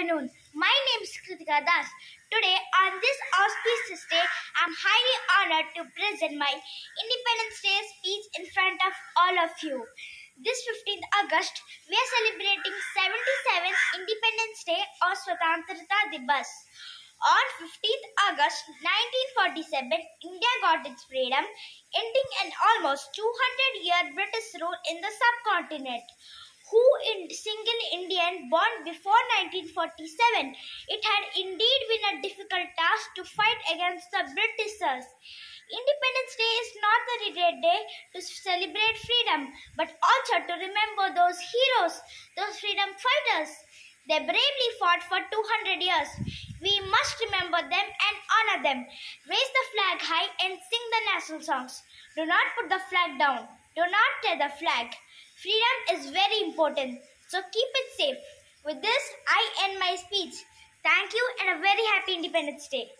afternoon. My name is Kritika Dash. Today, on this auspicious day, I am highly honored to present my Independence Day speech in front of all of you. This 15th August, we are celebrating 77th Independence Day or Swatantrata Divas. On 15th August 1947, India got its freedom, ending an almost 200 year British rule in the subcontinent who in Born before 1947. It had indeed been a difficult task to fight against the Britishers. Independence Day is not the great day to celebrate freedom, but also to remember those heroes, those freedom fighters. They bravely fought for 200 years. We must remember them and honor them. Raise the flag high and sing the national songs. Do not put the flag down. Do not tear the flag. Freedom is very important, so keep it safe. With this, I end my speech. Thank you and a very happy Independence Day.